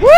Woo!